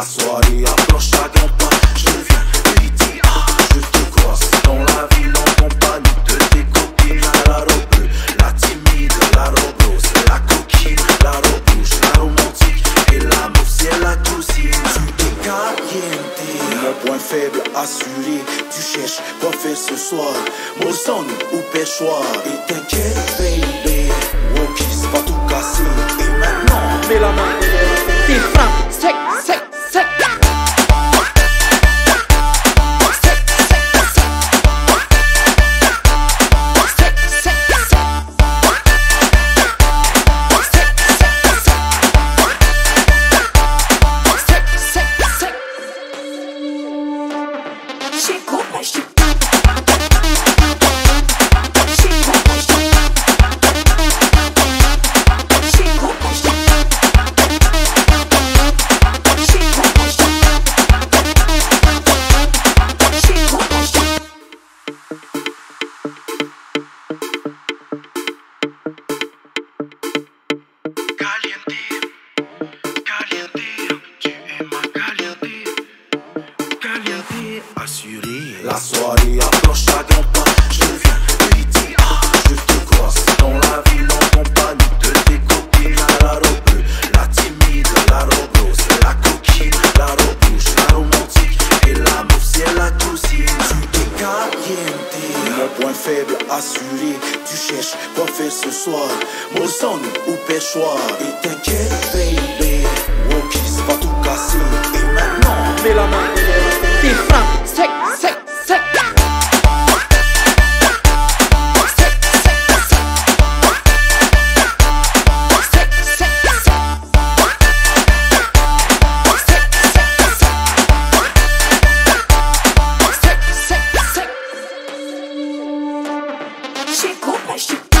soirée approche à grands pas. Je viens, lui dis ah, je te croise dans la ville en compagnie de tes copines. La robe la timide, la robe rose, la coquine, la robe rouge, la romantique et la mousse, c'est la cousine. Es caliente, mon point faible assuré. Tu cherches quoi faire ce soir, Molson ou pêchoir. Et t'inquiète, baby, c'est pas tout cassé. Et maintenant, mets la main caliente, mon point faible assuré. Tu cherches quoi faire ce soir, Molson ou pêchoir. Et t'inquiète, baby, c'est pas tout cassé. shit, cool my.